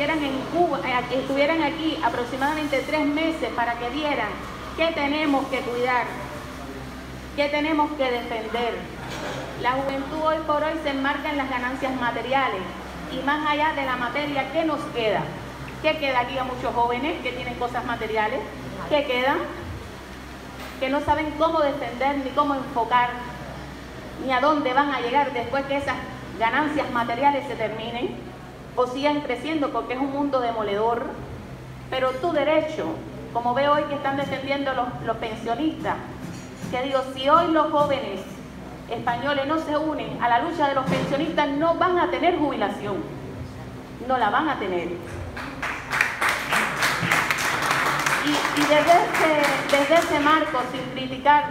estuvieran en Cuba, eh, estuvieran aquí aproximadamente tres meses para que vieran qué tenemos que cuidar, qué tenemos que defender. La juventud hoy por hoy se enmarca en las ganancias materiales y más allá de la materia, ¿qué nos queda? ¿Qué quedaría a muchos jóvenes que tienen cosas materiales? ¿Qué quedan? Que no saben cómo defender ni cómo enfocar ni a dónde van a llegar después que esas ganancias materiales se terminen o sigan creciendo porque es un mundo demoledor. Pero tu derecho, como veo hoy que están defendiendo los, pensionistas, que digo, si hoy los jóvenes españoles no se unen a la lucha de los pensionistas, no van a tener jubilación, no la van a tener. Y, desde, ese, desde ese marco, sin criticar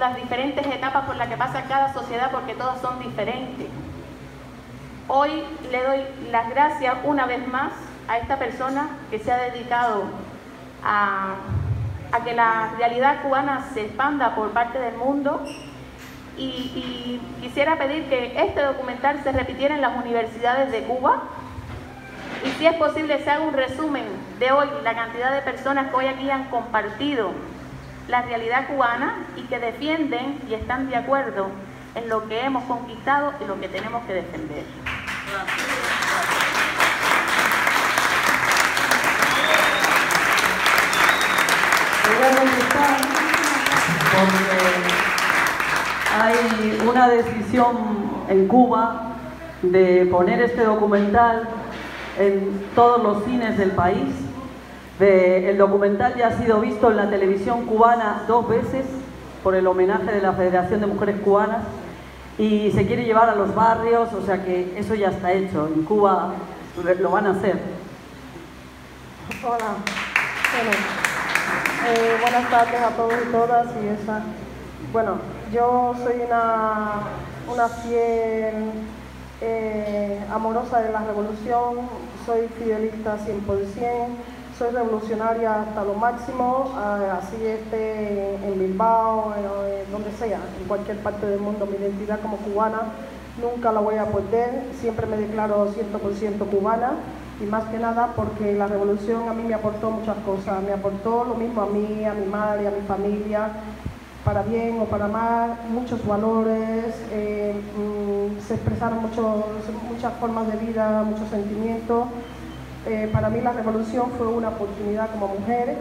las diferentes etapas por las que pasa cada sociedad, porque todas son diferentes, hoy le doy las gracias una vez más a esta persona que se ha dedicado a, que la realidad cubana se expanda por parte del mundo y, quisiera pedir que este documental se repitiera en las universidades de Cuba y si es posible se haga un resumen de hoy, la cantidad de personas que hoy aquí han compartido la realidad cubana y que defienden y están de acuerdo en lo que hemos conquistado y lo que tenemos que defender. Hay una decisión en Cuba de poner este documental en todos los cines del país. el documental ya ha sido visto en la televisión cubana dos veces por el homenaje de la Federación de Mujeres Cubanas y se quiere llevar a los barrios, o sea que eso ya está hecho. En Cuba lo van a hacer. Hola. Eh, buenas tardes a todos y todas. Y esa, bueno, yo soy una, una fiel eh, amorosa de la revolución, soy fidelista 100%, soy revolucionaria hasta lo máximo, ah, así esté en Bilbao, en, donde sea, en cualquier parte del mundo, mi identidad como cubana nunca la voy a perder, siempre me declaro 100% cubana y más que nada porque la revolución a mí me aportó muchas cosas, me aportó lo mismo a mí, a mi madre, a mi familia, para bien o para mal, muchos valores, eh, mm, se expresaron muchas formas de vida, muchos sentimientos. Eh, para mí la revolución fue una oportunidad como mujer,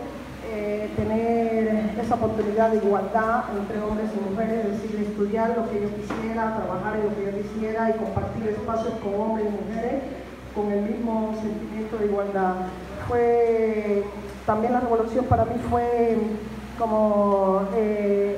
eh, tener esa oportunidad de igualdad entre hombres y mujeres, es decir, estudiar lo que yo quisiera, trabajar en lo que yo quisiera y compartir espacios con hombres y mujeres con el mismo sentimiento de igualdad. Fue, también la revolución para mí fue como, eh,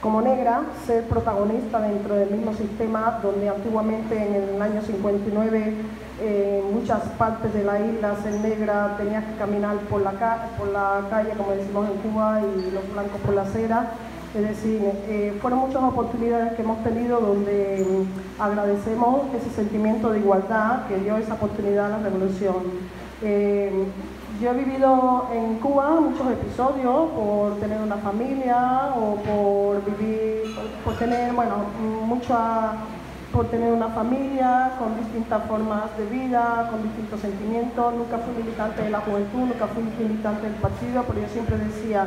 como negra, ser protagonista dentro del mismo sistema donde antiguamente en el año 59 eh, en muchas partes de la isla ser negra tenías que caminar por la, por la calle, como decimos en Cuba, y los blancos por la acera. Es decir, eh, fueron muchas oportunidades que hemos tenido donde mm, agradecemos ese sentimiento de igualdad que dio esa oportunidad a la revolución. Yo he vivido en Cuba muchos episodios por tener una familia o por vivir, por tener, bueno, mucha, por tener una familia con distintas formas de vida, con distintos sentimientos. Nunca fui militante de la juventud, nunca fui militante del partido, pero yo siempre decía,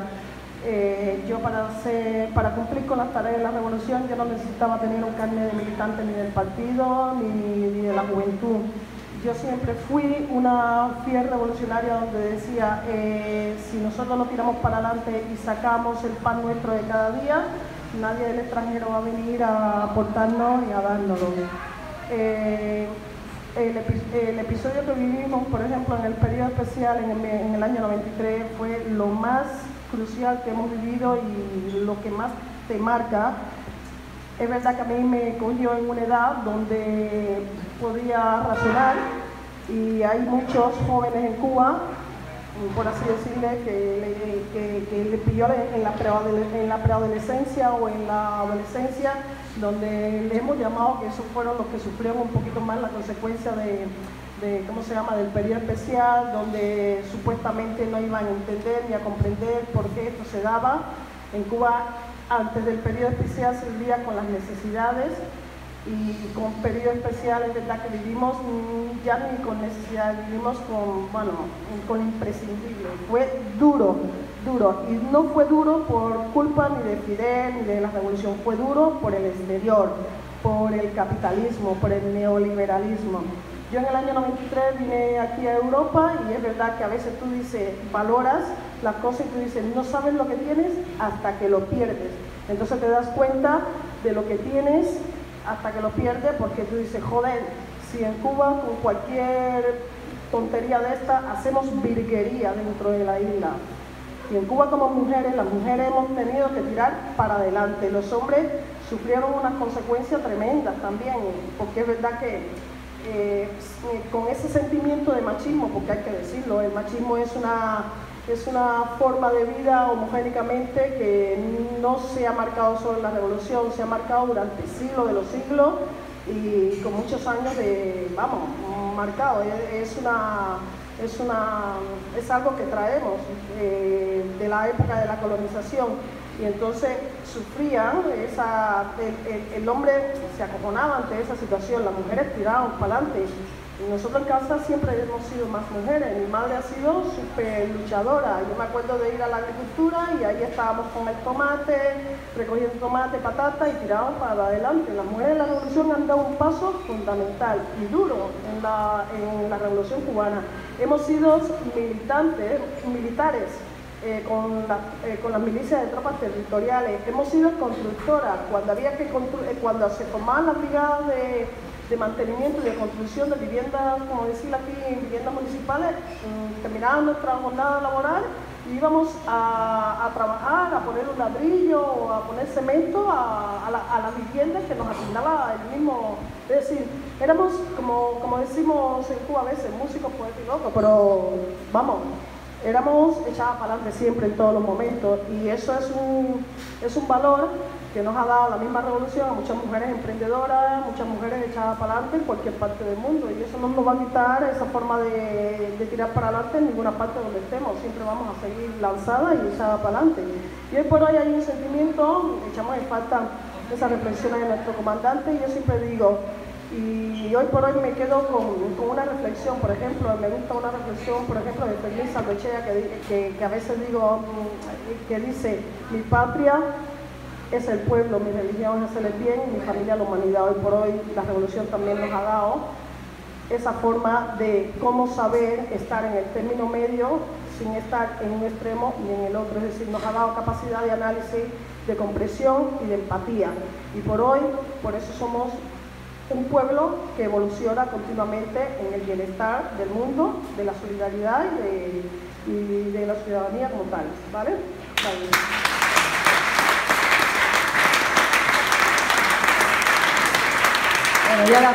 eh, yo para, cumplir con las tareas de la revolución yo no necesitaba tener un carnet de militante ni del partido ni, ni de la juventud yo siempre fui una fiel revolucionaria donde decía, eh, si nosotros lo tiramos para adelante y sacamos el pan nuestro de cada día, nadie del extranjero va a venir a aportarnos y a dárnoslo. Eh, el, episodio que vivimos, por ejemplo, en el periodo especial en el, en el año 93 fue lo más crucial que hemos vivido y lo que más te marca es verdad que a mí me cogió en una edad donde podía razonar y hay muchos jóvenes en Cuba, por así decirle, que le, pilló en la, preadolescencia o en la adolescencia, donde le hemos llamado que esos fueron los que sufrieron un poquito más la consecuencia de, ¿cómo se llama?, del periodo especial, donde supuestamente no iban a entender ni a comprender por qué esto se daba. En Cuba antes del periodo especial se vivía con las necesidades y con periodo especial es verdad que vivimos mm, ya ni con necesidad, vivimos con, bueno, con imprescindible. Fue duro, duro. Y no fue duro por culpa ni de Fidel ni de la revolución, fue duro por el exterior, por el capitalismo, por el neoliberalismo. Yo en el año 93 vine aquí a Europa y es verdad que a veces tú dices, valoras las cosas y tú dices, no sabes lo que tienes hasta que lo pierdes. Entonces te das cuenta de lo que tienes hasta que lo pierdes porque tú dices, joder, si en Cuba con cualquier tontería de esta hacemos virguería dentro de la isla. Y en Cuba como mujeres, las mujeres hemos tenido que tirar para adelante. Los hombres sufrieron unas consecuencias tremendas también, porque es verdad que eh, con ese sentimiento de machismo, porque hay que decirlo, el machismo es una es una forma de vida homogénicamente que no se ha marcado solo en la revolución, se ha marcado durante siglos de los siglos y con muchos años de, vamos, marcado. Es, una, es, una, es algo que traemos eh, de la época de la colonización y entonces sufrían, esa, el, hombre se acojonaba ante esa situación, las mujeres tiraban para adelante nosotros en casa siempre hemos sido más mujeres. Mi madre ha sido súper luchadora. Yo me acuerdo de ir a la agricultura y ahí estábamos con el tomate, recogiendo tomate, patata y tirábamos para adelante. Las mujeres de la revolución han dado un paso fundamental y duro en la, en la revolución cubana. Hemos sido militantes, militares. Eh, con, eh, las milicias de tropas territoriales, hemos sido constructoras, cuando había que eh, cuando se formaban las brigadas de, mantenimiento y de construcción de viviendas, como decir aquí, viviendas municipales, mm, terminábamos nuestra jornada laboral y íbamos a, trabajar, a poner un ladrillo a poner cemento a, las viviendas que nos asignaba el mismo. Es decir, éramos, como, como decimos en Cuba a veces, músicos, poetas y locos, pero vamos, éramos echadas para adelante siempre en todos los momentos y eso es un, es un valor que nos ha dado la misma revolución a muchas mujeres emprendedoras, muchas mujeres echadas para adelante en cualquier parte del mundo. Y eso no nos va a quitar esa forma de, tirar para adelante en ninguna parte donde estemos. Siempre vamos a seguir lanzadas y echadas para adelante. Y hoy por hoy hay un sentimiento, echamos en falta esa reflexiones de nuestro comandante y yo siempre digo, y hoy por hoy me quedo con, una reflexión, por ejemplo, me gusta una reflexión, por ejemplo, de Fermín Salvechea, que, que, que, a veces digo, que dice, mi patria es el pueblo, mi religión es hacer el bien, mi familia la humanidad. Hoy por hoy la revolución también nos ha dado esa forma de cómo saber estar en el término medio sin estar en un extremo ni en el otro. Es decir, nos ha dado capacidad de análisis, de comprensión y de empatía. Y por hoy, por eso somos un pueblo que evoluciona continuamente en el bienestar del mundo, de la solidaridad y de, la ciudadanía como tal. ¿Vale? Bueno, ya la